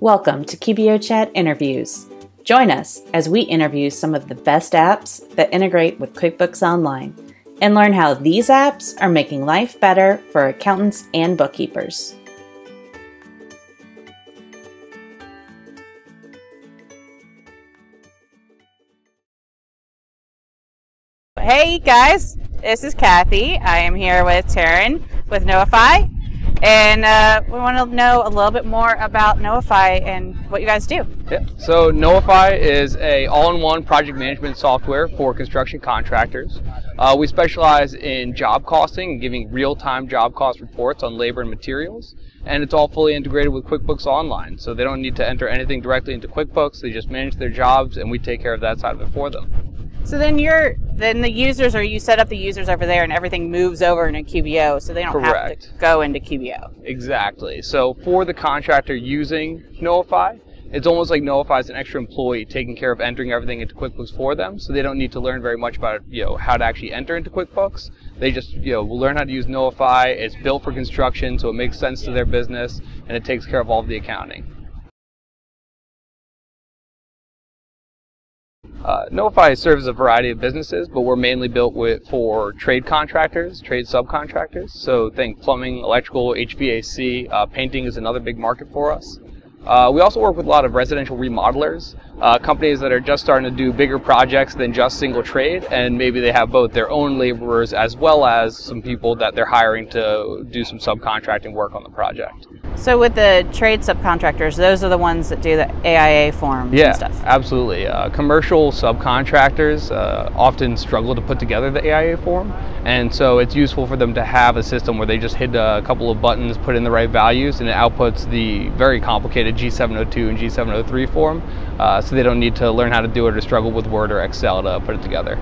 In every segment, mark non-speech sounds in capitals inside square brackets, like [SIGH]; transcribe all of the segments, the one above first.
Welcome to QBO Chat Interviews. Join us as we interview some of the best apps that integrate with QuickBooks Online and learn how these apps are making life better for accountants and bookkeepers. Hey guys, this is Cathy. I am here with Taryn with Knowify and uh, we want to know a little bit more about Knowify and what you guys do. Yeah. So Knowify is a all-in-one project management software for construction contractors. Uh, we specialize in job costing and giving real-time job cost reports on labor and materials. And it's all fully integrated with QuickBooks Online, so they don't need to enter anything directly into QuickBooks. They just manage their jobs, and we take care of that side of it for them. So then you're then the users or you set up the users over there and everything moves over into QBO so they don't Correct. have to go into QBO. Exactly. So for the contractor using Knowify, it's almost like Knowify is an extra employee taking care of entering everything into QuickBooks for them, so they don't need to learn very much about you know how to actually enter into QuickBooks. They just you know will learn how to use Knowify. It's built for construction, so it makes sense to their business, and it takes care of all of the accounting. Uh, Knowify serves a variety of businesses, but we're mainly built with, for trade contractors, trade subcontractors. So think plumbing, electrical, HVAC, uh, painting is another big market for us. Uh, we also work with a lot of residential remodelers, uh, companies that are just starting to do bigger projects than just single trade, and maybe they have both their own laborers as well as some people that they're hiring to do some subcontracting work on the project. So with the trade subcontractors, those are the ones that do the AIA forms yeah, and stuff. absolutely. Uh, commercial subcontractors uh, often struggle to put together the AIA form, and so it's useful for them to have a system where they just hit a couple of buttons, put in the right values, and it outputs the very complicated G702 and G703 form, uh, so they don't need to learn how to do it or struggle with Word or Excel to put it together.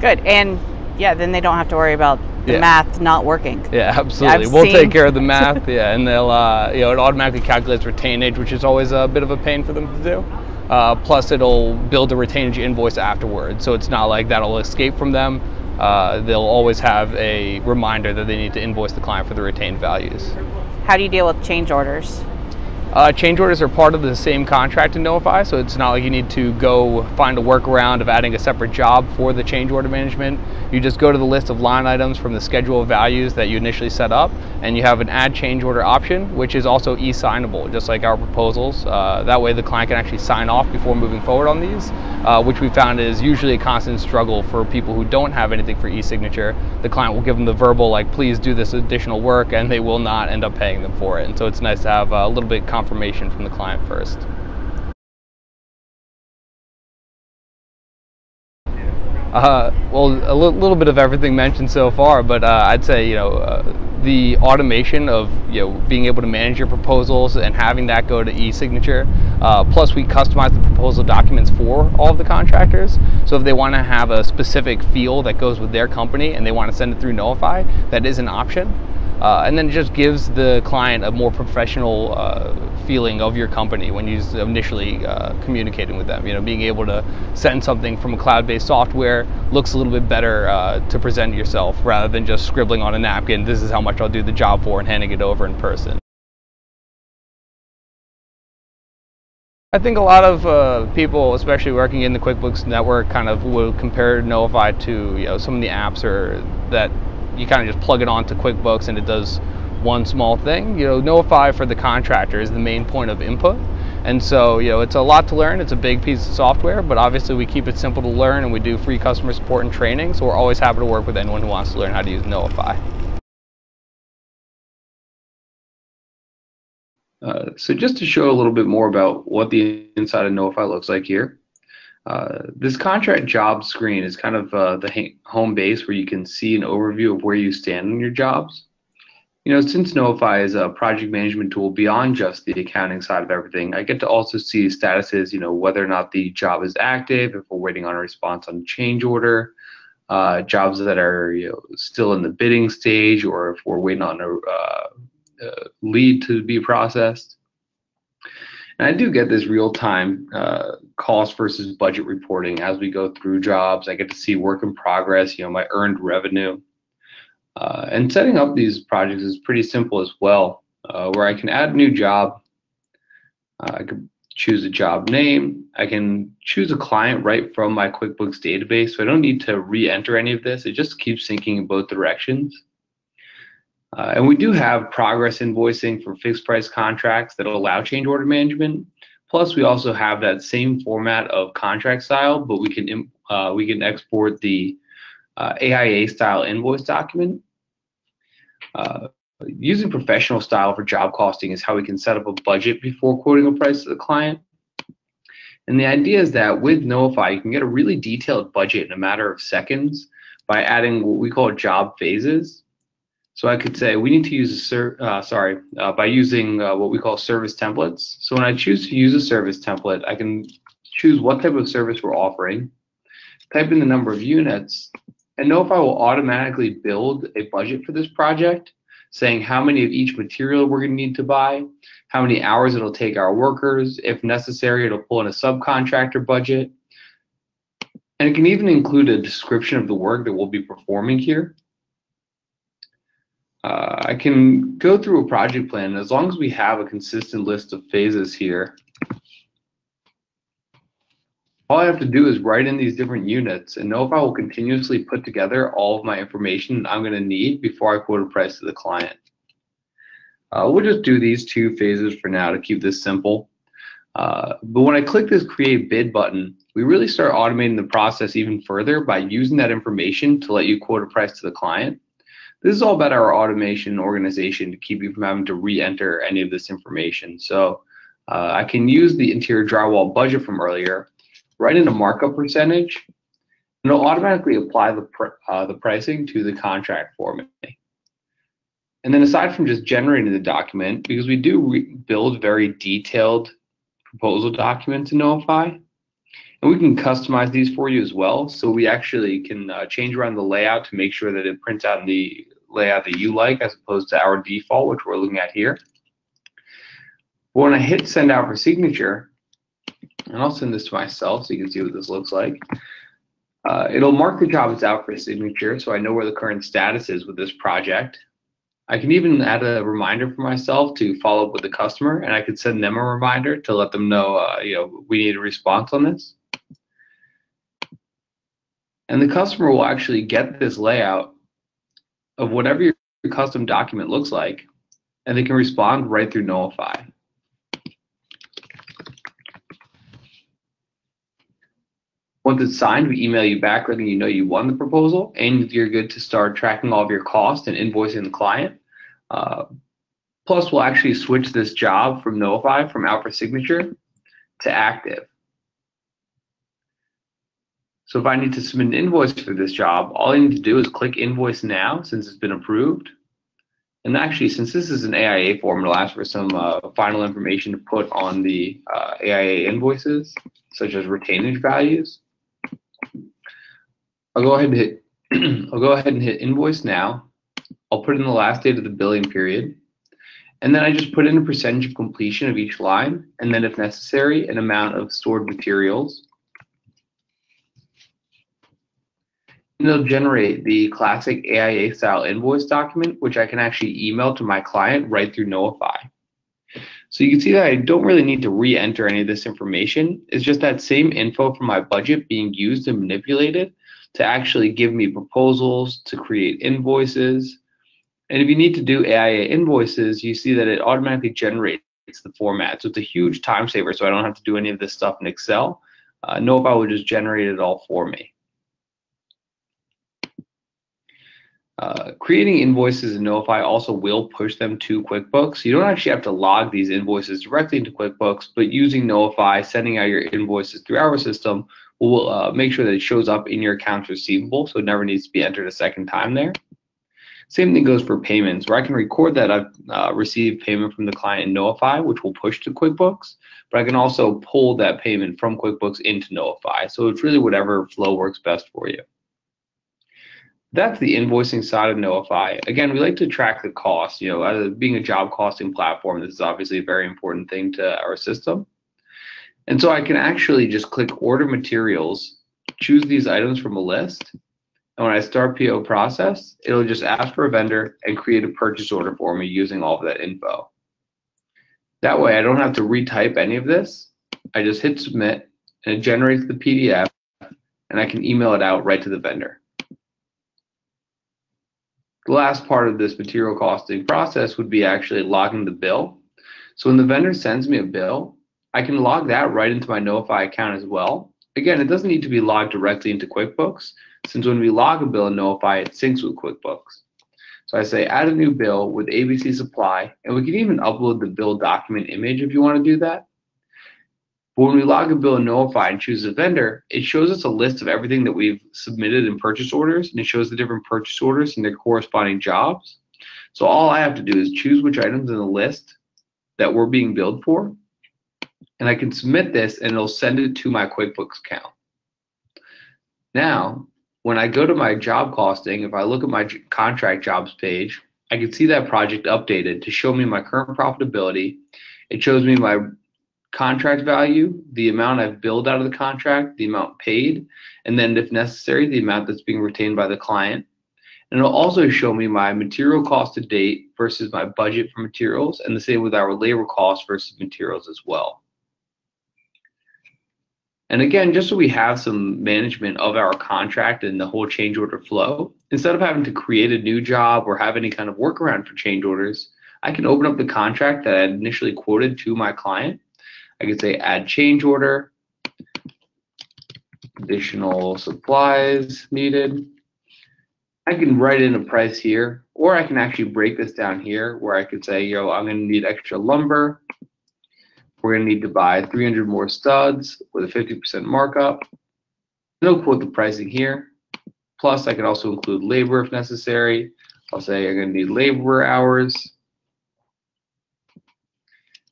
Good, and yeah, then they don't have to worry about the Yeah. math not working. Yeah, absolutely. I've we'll seen- take care of the math, [LAUGHS] yeah, and they'll, uh, you know, it automatically calculates retainage, which is always a bit of a pain for them to do. Uh, plus, it'll build a retainage invoice afterwards, so it's not like that'll escape from them. Uh, they'll always have a reminder that they need to invoice the client for the retained values. How do you deal with change orders? Uh, change orders are part of the same contract in Knowify, so it's not like you need to go find a workaround of adding a separate job for the change order management. You just go to the list of line items from the schedule of values that you initially set up, and you have an add change order option, which is also e-signable, just like our proposals. Uh, that way the client can actually sign off before moving forward on these, uh, which we found is usually a constant struggle for people who don't have anything for e-signature. The client will give them the verbal, like, please do this additional work, and they will not end up paying them for it. And so it's nice to have a little bit confirmation from the client first. Uh, well, a little bit of everything mentioned so far, but uh, I'd say you know uh, the automation of you know being able to manage your proposals and having that go to e-signature. Uh, plus, we customize the proposal documents for all of the contractors. So if they want to have a specific feel that goes with their company and they want to send it through Knowify, that is an option. Uh, and then it just gives the client a more professional uh, feeling of your company when you're initially uh, communicating with them. You know, being able to send something from a cloud-based software looks a little bit better uh, to present yourself rather than just scribbling on a napkin. This is how much I'll do the job for and handing it over in person. I think a lot of uh, people, especially working in the QuickBooks network, kind of will compare Knowify to you know some of the apps or that you kind of just plug it onto QuickBooks and it does one small thing. You know, Knowify for the contractor is the main point of input, and so you know it's a lot to learn. It's a big piece of software, but obviously we keep it simple to learn and we do free customer support and training. So we're always happy to work with anyone who wants to learn how to use Knowify. Uh, so just to show a little bit more about what the inside of Knowify looks like here, uh, this contract job screen is kind of uh, the home base where you can see an overview of where you stand on your jobs. You know, since Knowify is a project management tool beyond just the accounting side of everything, I get to also see statuses, you know, whether or not the job is active, if we're waiting on a response on a change order, uh, jobs that are you know, still in the bidding stage, or if we're waiting on a uh, uh, lead to be processed. And I do get this real time uh, cost versus budget reporting as we go through jobs. I get to see work in progress, you know, my earned revenue. Uh, and setting up these projects is pretty simple as well, uh, where I can add a new job, Uh, I can choose a job name. I can choose a client right from my QuickBooks database, so I don't need to re-enter any of this. It just keeps syncing in both directions. Uh, and we do have progress invoicing for fixed price contracts that allow change order management. Plus, we also have that same format of contract style, but we can uh, we can export the uh, AIA style invoice document. Uh, using professional style for job costing is how we can set up a budget before quoting a price to the client. And the idea is that with Knowify, you can get a really detailed budget in a matter of seconds by adding what we call job phases. So I could say we need to use a ser- uh, sorry uh, by using uh, what we call service templates. So when I choose to use a service template, I can choose what type of service we're offering, type in the number of units, and Knowify will automatically build a budget for this project saying how many of each material we're going to need to buy, how many hours it'll take our workers. If necessary, it'll pull in a subcontractor budget. And it can even include a description of the work that we'll be performing here. Uh, I can go through a project plan as long as we have a consistent list of phases here all I have to do is write in these different units and Knowify will continuously put together all of my information I'm going to need before I quote a price to the client. Uh, we'll just do these two phases for now to keep this simple. Uh, but when I click this create bid button, we really start automating the process even further by using that information to let you quote a price to the client. This is all about our automation organization to keep you from having to re-enter any of this information. So uh, I can use the interior drywall budget from earlier write in a markup percentage, and it'll automatically apply the, pr uh, the pricing to the contract for me. And then aside from just generating the document, because we do build very detailed proposal documents in Knowify, and we can customize these for you as well. So we actually can uh, change around the layout to make sure that it prints out in the layout that you like as opposed to our default, which we're looking at here. When I hit send out for signature, and I'll send this to myself so you can see what this looks like. Uh, it'll mark the job as out for signature so I know where the current status is with this project. I can even add a reminder for myself to follow up with the customer and I could send them a reminder to let them know, uh, you know, we need a response on this. And the customer will actually get this layout of whatever your custom document looks like and they can respond right through Knowify. Once it's signed, we email you back letting you know you won the proposal and you're good to start tracking all of your costs and invoicing the client. Uh, plus, we'll actually switch this job from Knowify from out for signature to active. So if I need to submit an invoice for this job, all I need to do is click invoice now since it's been approved. And actually, since this is an AIA form, it'll ask for some uh, final information to put on the uh, AIA invoices, such as retainage values. I'll go ahead and hit [CLEARS THROAT] I'll go ahead and hit invoice now. I'll put in the last date of the billing period. And then I just put in a percentage of completion of each line, and then if necessary, an amount of stored materials. It'll generate the classic AIA style invoice document, which I can actually email to my client right through Knowify. So you can see that I don't really need to re-enter any of this information. It's just that same info from my budget being used and manipulated to actually give me proposals, to create invoices. And if you need to do AIA invoices, you see that it automatically generates the format. So it's a huge time saver, so I don't have to do any of this stuff in Excel. Uh, Knowify will just generate it all for me. Uh, creating invoices in Knowify also will push them to QuickBooks. You don't actually have to log these invoices directly into QuickBooks, but using Knowify, sending out your invoices through our system will uh, make sure that it shows up in your accounts receivable, so it never needs to be entered a second time there. Same thing goes for payments, where I can record that I've uh, received payment from the client in Knowify, which will push to QuickBooks, but I can also pull that payment from QuickBooks into Knowify. So it's really whatever flow works best for you. That's the invoicing side of Knowify. Again, we like to track the cost. You know, uh, being a job costing platform, this is obviously a very important thing to our system. And so I can actually just click order materials, choose these items from a list. And when I start PO process, it'll just ask for a vendor and create a purchase order for me using all of that info. That way I don't have to retype any of this. I just hit submit and it generates the PDF and I can email it out right to the vendor. The last part of this material costing process would be actually logging the bill. So when the vendor sends me a bill, I can log that right into my Knowify account as well. Again, it doesn't need to be logged directly into QuickBooks, since when we log a bill in Knowify, it syncs with QuickBooks. So I say add a new bill with ABC Supply, and we can even upload the bill document image if you want to do that. But when we log a bill in Knowify and choose a vendor, it shows us a list of everything that we've submitted in purchase orders, and it shows the different purchase orders and their corresponding jobs. So all I have to do is choose which items in the list that we're being billed for, and I can submit this and it'll send it to my QuickBooks account. Now, when I go to my job costing, if I look at my contract jobs page, I can see that project updated to show me my current profitability. It shows me my contract value, the amount I've billed out of the contract, the amount paid, and then if necessary, the amount that's being retained by the client. And it'll also show me my material cost to date versus my budget for materials, and the same with our labor cost versus materials as well. And again, just so we have some management of our contract and the whole change order flow, instead of having to create a new job or have any kind of workaround for change orders, I can open up the contract that I initially quoted to my client I could say add change order, additional supplies needed. I can write in a price here, or I can actually break this down here where I could say, yo, I'm going to need extra lumber. We're to need to buy 300 more studs with a 50% markup. No quote the pricing here. Plus, I can also include labor if necessary. I'll say I'm to need labor hours.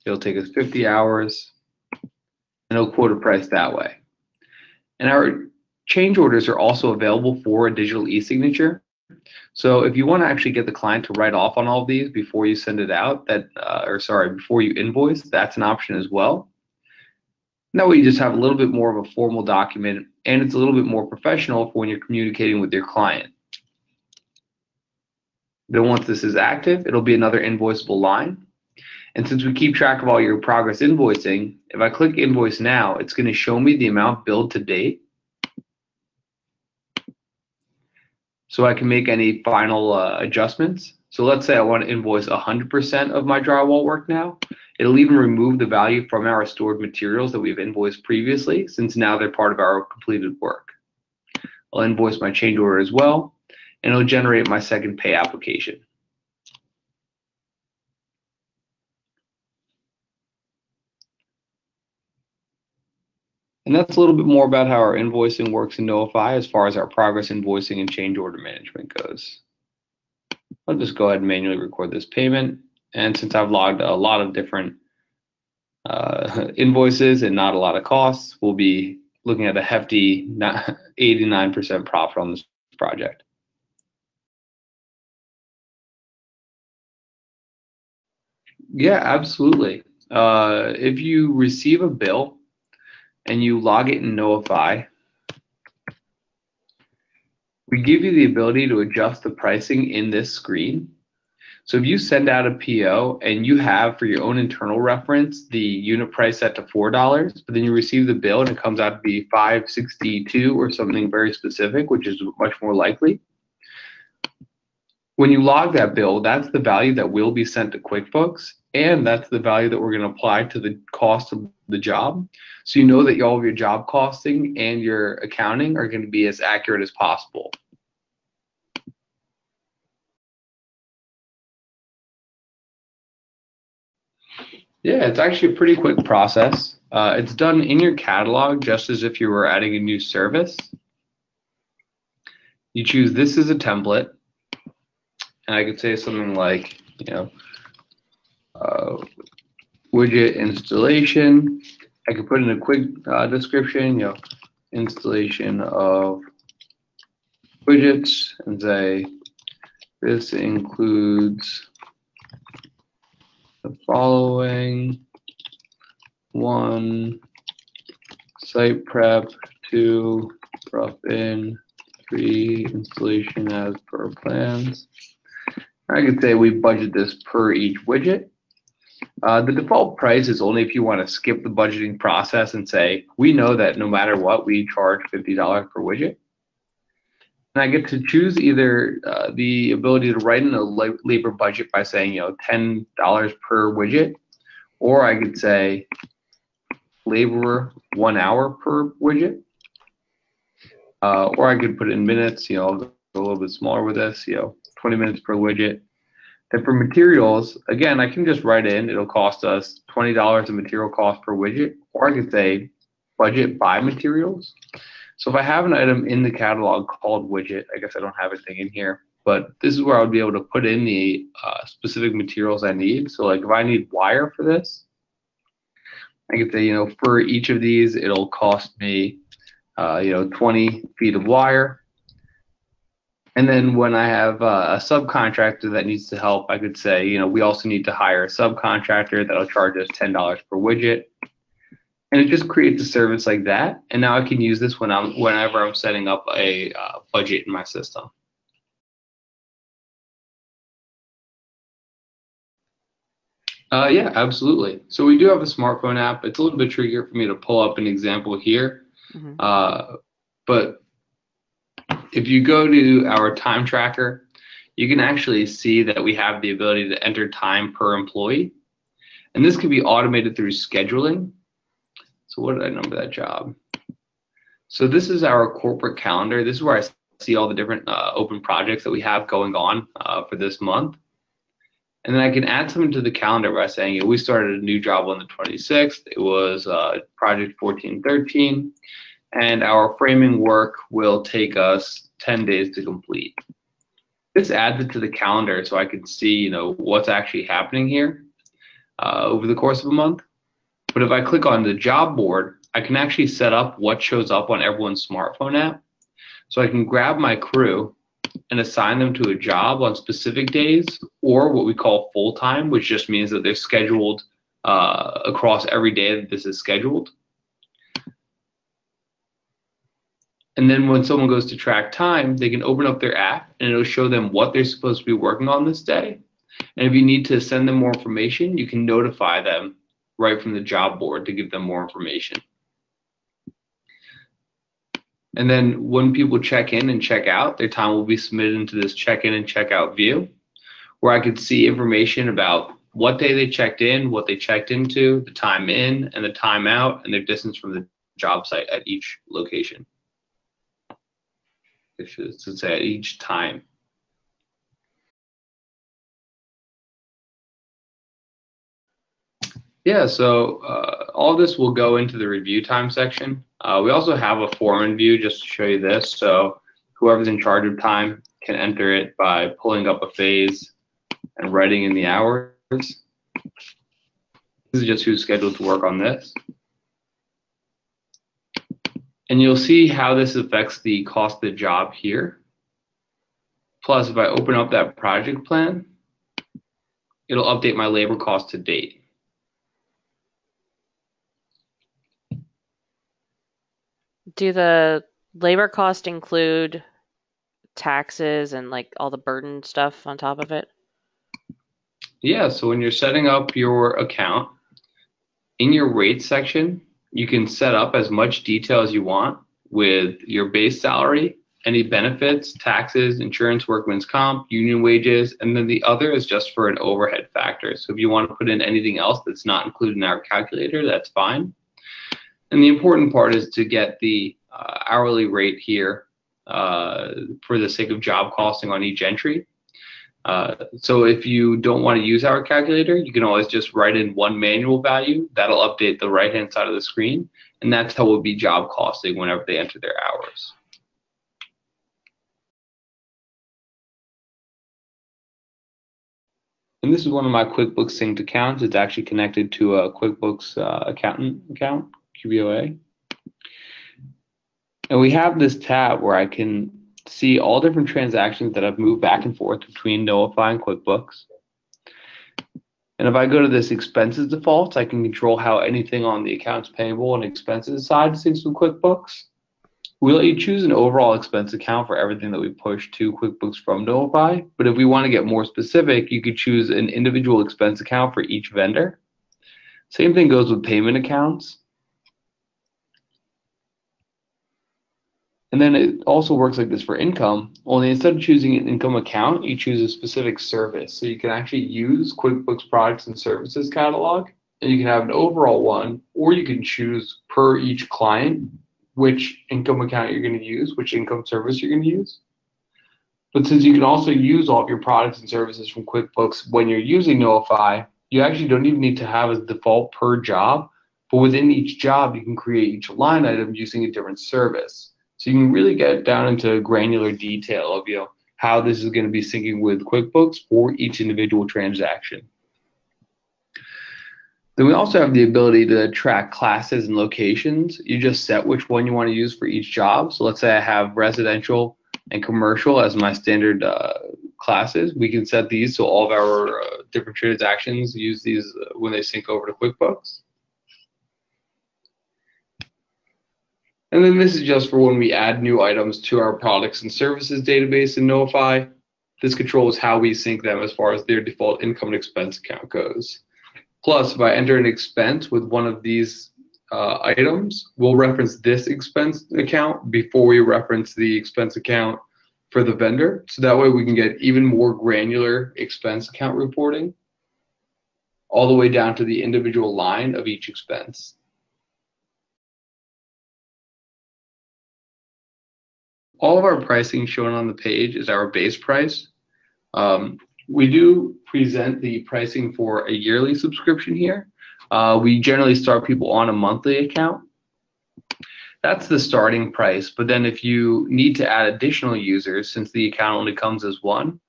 It'll take us 50 hours and it'll quote a price that way. And our change orders are also available for a digital e-signature. So if you want to actually get the client to write off on all of these before you send it out, that uh, or sorry, before you invoice, that's an option as well. That way you just have a little bit more of a formal document and it's a little bit more professional for when you're communicating with your client. Then once this is active, it'll be another invoiceable line. And since we keep track of all your progress invoicing, if I click invoice now, it's going to show me the amount billed to date. So I can make any final uh, adjustments. So let's say I want to invoice 100% of my drywall work now. It'll even remove the value from our stored materials that we've invoiced previously, since now they're part of our completed work. I'll invoice my change order as well, and it'll generate my second pay application. And that's a little bit more about how our invoicing works in Knowify as far as our progress invoicing and change order management goes. I'll just go ahead and manually record this payment. And since I've logged a lot of different uh, [LAUGHS] invoices and not a lot of costs, we'll be looking at a hefty 89% [LAUGHS] profit on this project. Yeah, absolutely. Uh, if you receive a bill and you log it in Knowify, we give you the ability to adjust the pricing in this screen. So if you send out a PO and you have for your own internal reference the unit price set to four dollars, but then you receive the bill and it comes out to be five sixty two or something very specific, which is much more likely. When you log that bill, that's the value that will be sent to QuickBooks, and that's the value that we're going to apply to the cost of the job. So you know that all of your job costing and your accounting are going to be as accurate as possible. Yeah, it's actually a pretty quick process. Uh, it's done in your catalog just as if you were adding a new service. You choose this as a template, and I could say something like, you know, uh, widget installation. I could put in a quick uh, description, you know, installation of widgets and say this includes the following. One site prep. Two rough in. Three installation as per plans. I could say we budget this per each widget Uh, the default price is only if you want to skip the budgeting process and say, we know that no matter what, we charge $50 per widget. And I get to choose either uh, the ability to write in a labor budget by saying, you know, $10 per widget, or I could say labor one hour per widget. Uh, or I could put in minutes, you know, I'll go a little bit smaller with this, you know, 20 minutes per widget. And for materials, again, I can just write in, it'll cost us $20 in material cost per widget, or I could say budget by materials. So if I have an item in the catalog called widget, I guess I don't have anything in here, but this is where I would be able to put in the uh, specific materials I need. So like if I need wire for this, I could say, you know, for each of these, it'll cost me, uh, you know, 20 feet of wire. And then when I have uh, a subcontractor that needs to help, I could say, you know, we also need to hire a subcontractor that'll charge us $10 per widget. And it just creates a service like that. And now I can use this when I'm whenever I'm setting up a uh, budget in my system. Uh, yeah, absolutely. So we do have a smartphone app. It's a little bit trickier for me to pull up an example here. Mm-hmm. Uh, but if you go to our time tracker, you can actually see that we have the ability to enter time per employee. And this can be automated through scheduling. So what did I number that job? So this is our corporate calendar. This is where I see all the different uh, open projects that we have going on uh, for this month. And then I can add something to the calendar by saying, we started a new job on the 26th. It was uh, project 1413 and our framing work will take us 10 days to complete. This adds it to the calendar so I can see, you know, what's actually happening here uh, over the course of a month. But if I click on the job board, I can actually set up what shows up on everyone's smartphone app. So I can grab my crew and assign them to a job on specific days or what we call full time, which just means that they're scheduled uh, across every day that this is scheduled. And then when someone goes to track time, they can open up their app and it'll show them what they're supposed to be working on this day. And if you need to send them more information, you can notify them right from the job board to give them more information. And then when people check in and check out, their time will be submitted into this check in and check out view where I could see information about what day they checked in, what they checked into, the time in and the time out, and their distance from the job site at each location to say at each time. Yeah, so uh, all this will go into the review time section. Uh, we also have a foreman view just to show you this. So whoever's in charge of time can enter it by pulling up a phase and writing in the hours. This is just who's scheduled to work on this. And you'll see how this affects the cost of the job here. Plus, if I open up that project plan, it'll update my labor cost to date. Do the labor cost include taxes and like all the burden stuff on top of it? Yeah, so when you're setting up your account, in your rates section, you can set up as much detail as you want with your base salary, any benefits, taxes, insurance, workman's comp, union wages, and then the other is just for an overhead factor. So if you want to put in anything else that's not included in our calculator, that's fine. And the important part is to get the uh, hourly rate here uh, for the sake of job costing on each entry. Uh, so if you don't want to use our calculator, you can always just write in one manual value. That'll update the right-hand side of the screen, and that's how we'll be job costing whenever they enter their hours. And this is one of my QuickBooks synced accounts. It's actually connected to a QuickBooks uh, accountant account, QBOA. And we have this tab where I can see all different transactions that have moved back and forth between Knowify and QuickBooks. And if I go to this expenses defaults, I can control how anything on the accounts payable and expenses side syncs with QuickBooks. We let you choose an overall expense account for everything that we push to QuickBooks from Knowify. But if we want to get more specific, you could choose an individual expense account for each vendor. Same thing goes with payment accounts. And then it also works like this for income, only instead of choosing an income account, you choose a specific service. So you can actually use QuickBooks products and services catalog, and you can have an overall one, or you can choose per each client which income account you're going to use, which income service you're going to use. But since you can also use all of your products and services from QuickBooks when you're using Knowify, you actually don't even need to have a default per job, but within each job, you can create each line item using a different service. So you can really get down into granular detail of you know how this is going to be syncing with QuickBooks for each individual transaction. Then we also have the ability to track classes and locations. You just set which one you want to use for each job. So let's say I have residential and commercial as my standard uh, classes. We can set these so all of our uh, different transactions use these uh, when they sync over to QuickBooks. And then this is just for when we add new items to our products and services database in Knowify. This controls how we sync them as far as their default income and expense account goes. Plus, if I enter an expense with one of these uh, items, we'll reference this expense account before we reference the expense account for the vendor. So that way we can get even more granular expense account reporting all the way down to the individual line of each expense. All of our pricing shown on the page is our base price. Um, we do present the pricing for a yearly subscription here. Uh, we generally start people on a monthly account. That's the starting price. But then if you need to add additional users, since the account only comes as one,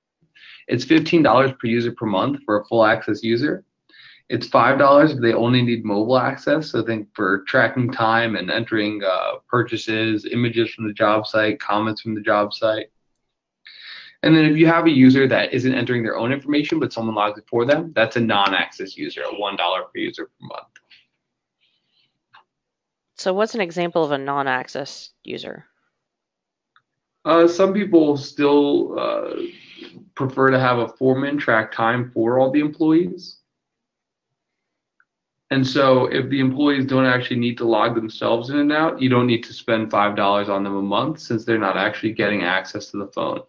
it's $15 per user per month for a full access user. It's five dollars if they only need mobile access. So think for tracking time and entering uh, purchases, images from the job site, comments from the job site. And then if you have a user that isn't entering their own information, but someone logs it for them, that's a non-access user, a one dollar per user per month. So what's an example of a non-access user? Uh, some people still uh, prefer to have a foreman track time for all the employees. And so if the employees don't actually need to log themselves in and out, you don't need to spend $5 on them a month since they're not actually getting access to the phone.